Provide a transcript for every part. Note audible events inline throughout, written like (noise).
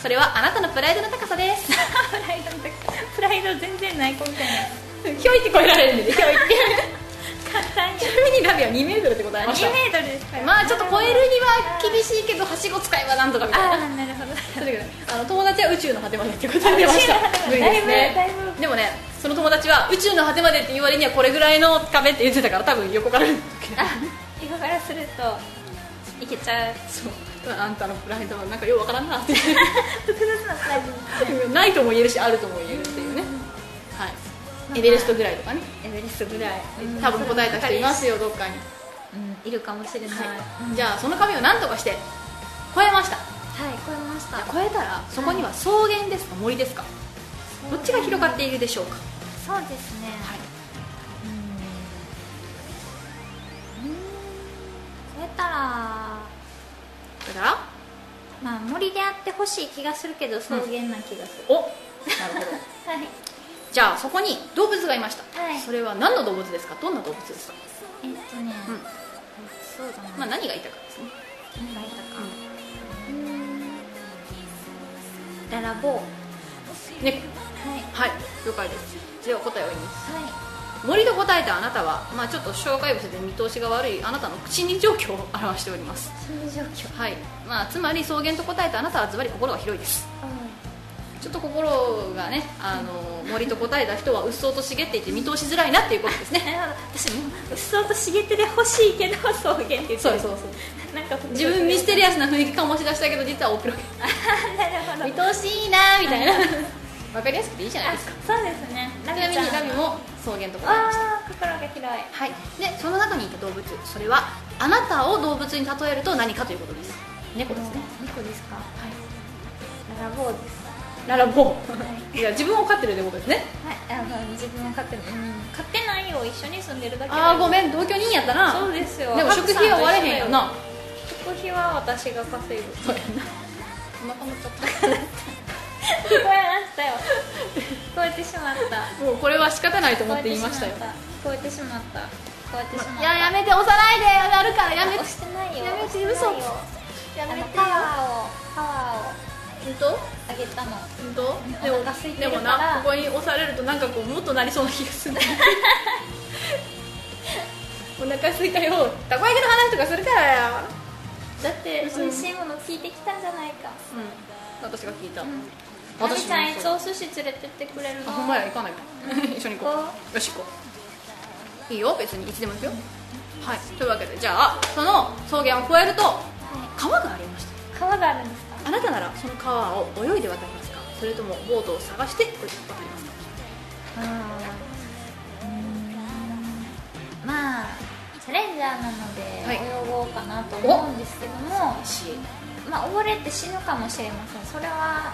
それはあなたのプライドの高さです。プライドプライド全然ない子みたいな。ひょいって超えられるんでね。ひょいって。簡単にちなみにラビは2メートルってことありました。2メートル。ですからまあちょっと超えるには厳しいけどはしご使えばなんとかみたいな。ああなるほど。それぐらい。あの友達は宇宙の果てまでってことで出ました。無理で。すだいねぶ。でもねその友達は宇宙の果てまでって言われにはこれぐらいの壁って言ってたから多分横から。あ横からするといけちゃう。そうあんたのプライドはなんかようわからんなって。なプライド。ないとも言えるしあるとも言えるっていうね。はい。エベレストぐらいとかね。エベレストぐらい。多分答えた人いますよどっかに、うん。いるかもしれない。はい。じゃあその壁を何とかして超えました。超えました。超えたらそこには草原ですか？森ですかどっちが広がっているでしょうか？そうですね。はい。うん。超えたらまあ森であってほしい気がするけど草原な気がする、おなるほど。(laughs) はい。じゃあそこに動物がいました、はい。それは何の動物ですか？どんな動物ですか、えっとね、うん。そうだな、まあ、何がいたかですね何がいたか？うん。ララボー。猫はい。はい。了解です。では答えを言います。はい森と答えたあなたは、まあ、ちょっと障害物で見通しが悪いあなたの心理状況を表しております。心理状況。はい、まあ、つまり草原と答えたあなたはズバリ心が広いです。ちょっと心がねあの森と答えた人はうっそうと茂っていて見通しづらいなっていうことですね。(laughs) 私もうっそうと茂っててほしいけど草原って言ってる。そうそうそう。なんか自分ミステリアスな雰囲気醸し出したけど実は大っぴろげなるほど。見通しいいなみたいな。(laughs) わかりやすくていいじゃないあですか。そうですね。ちなみにラビも草原と答えましたああ心が広い。はい、でその中にいた動物。それはあなたを動物に例えると何かということです。猫ですね。猫ですか。はい。ララボーです。ララボはい。ーいや自分を飼ってるってことですね。はい、あの自分を飼ってる、うん、飼ってないよ一緒に住んでるだけああごんめん同居人やったな。そうですよ。でも食費は割れへんよな。食費は私が稼ぐ。そうやな。お腹持っちゃった聞こえましたよ。聞こえてしまった。もうこれは仕方ないと思って言いましたよ。聞こえてしまった。聞こえてしまった。いややめて押さないで上がるからやめて。押してないよ。やめて嘘よ。やめてよ。パワーをパワーを。本当？あげたの。本当？でもでもなここに押されるとなんかこうもっとなりそうな気がする。(laughs) お腹空いたよ。たこ焼きの話とかするからよだって美味しいもの聞いてきたんじゃないか。うん。私が聞いた、うん私ちゃんいつお寿司連れてってくれるの？あほんまや行かないか。(laughs) 一緒に行こう。よし行こう。いいよ別にいつでも行くよ。はい。というわけでじゃあその草原を越えると川がありました。川があるんですか？あなたならその川を泳いで渡りますか？それともボートを探して渡りますか？まあチャレンジャーなのではい。泳ごうかなと思うんですけども、しまあ溺れて死ぬかもしれません。それは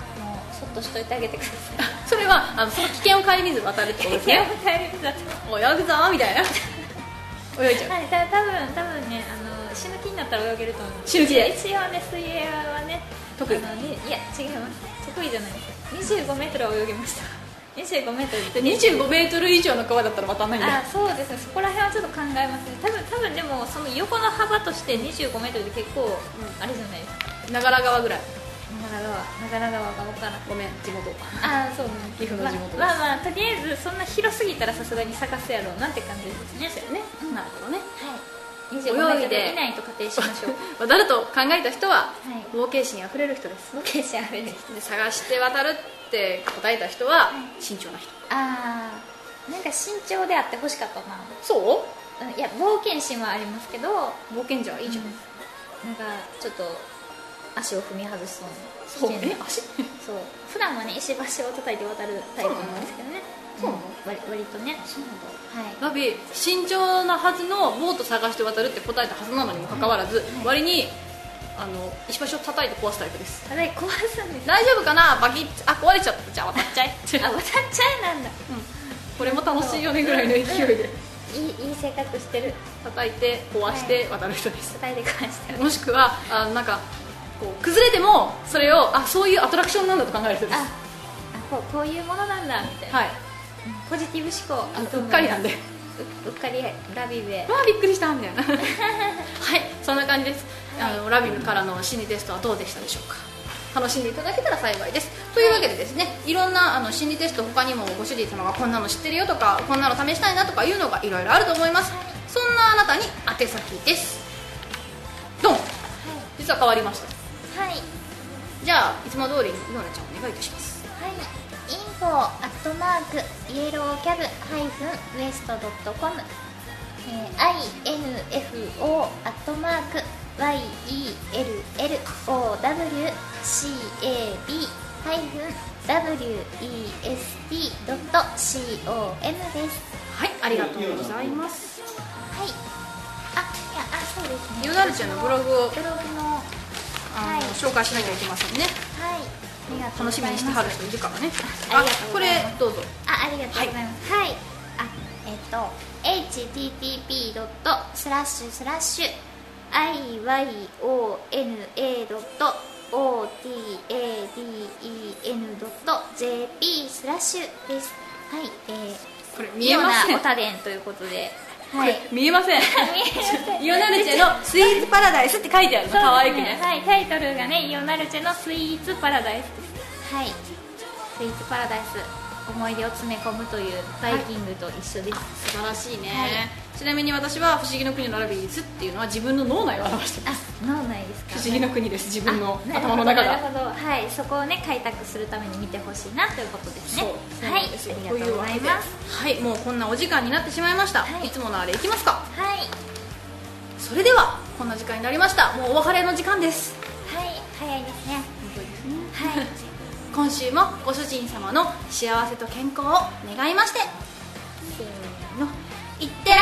そっとしといてあげてください。それはあのその危険を顧みず渡るってことですね。(laughs) 泳ぐぞみたいな。泳いじゃう。はいた多分多分ねあの死ぬ気になったら泳げると思う。死ぬ気で。一応ね水泳はね得意。あのにいや違います。得意じゃない。です25メートルは泳げました。25メートル。で25メートル以上の川だったら渡んないんだよあそうですね。そこら辺はちょっと考えますね。多分多分でもその横の幅として25メートルで結構、あれじゃないですか。長良川ぐらい長良川が分からんごめん地元。ああそうね。岐阜の地元です。まあ、まあまあとりあえずそんな広すぎたらさすがに咲かすやろうなって感じですね。そうやねなるほどね。はい。25メートル以内と仮定しましょう渡ると考えた人ははい冒険心あふれる人ですロケーションあるですで探して渡るって答えた人は慎重な人ああなんか慎重であってほしかったなそうんいや冒険心はありますけどう冒険者はいいじゃん、なんかちょっと足を踏み外しそうなそうえ足？そう。普段はね石橋を叩いて渡るタイプなんですけどね。そうなの？割割とね。そうなんだ。はい。ラビ慎重なはずのボート探して渡るって答えたはずなのにもかかわらず、割にあの石橋を叩いて壊すタイプです。あれ壊すんです。大丈夫かな？バキッあ壊れちゃった。じゃあ渡っちゃえ (laughs) あ渡っちゃえなんだ。これも楽しいよねぐらいの勢いで。いいいい性格してる。叩いて壊して渡る人です、叩いて返して。るもしくはあなんかこう崩れてもそれをあそういうアトラクションなんだと考える人です。ああこうこういうものなんだって、はい。ポジティブ思考。あのうっかりなんで。ううっかりラビで。わあびっくりしたみたいな。(laughs) はいそんな感じです、あのラビルからの心理テストはどうでしたでしょうか。楽しんでいただけたら幸いです。というわけでですねいろんなあの心理テスト他にもご主人様がこんなの知ってるよとかこんなの試したいなとかいうのがいろいろあると思います。そんなあなたに宛先です。ドン実は変わりましたはい。じゃあいつも通りにイオナちゃんお願いいたします。はい、 info アットマーク yellow cab ハイフン west ドットコム、えー、INFO アットマーク YELLOW CAB ハイフン WEST ドット COM です。はいありがとうございます。はい。あいやあそうですね。イオナルちゃんのブログを。ブログのあの、はい紹介しなきゃいけませんね。はい。楽しみにしてはる人いるからね。あこれどうぞ。あありがとうございます。はい、あえっ、と http ドットスラッシュスラッシュ iYONA ドット OTADEN ドット JP スラッシュです。はい。えーこれ見えません。おたでんということで。こはい。れ見えません。見えません。イオナルチェのスイーツパラダイスって書いてあるの。可愛くね。はい。タイトルがねイオナルチェのスイーツパラダイスです。はい。スイーツパラダイス思い出を詰め込むというバイキングと一緒です、素晴らしい。ね、はい。ちなみに私は「不思議の国のラビリンス」っていうのは自分の脳内を表してます。あ脳内ですか不思議の国です。自分の頭の中が。なるほど。はい。そこをね開拓するために見てほしいなということですね。はい。ありがとうございます。はい。もうこんなお時間になってしまいました、はい。い、つものあれいきますか。はい。それではこんな時間になりました。もうお別れの時間です。はい。早いですね。はい (laughs) 今週もご主人様の幸せと健康を願いまして。せーの。いってら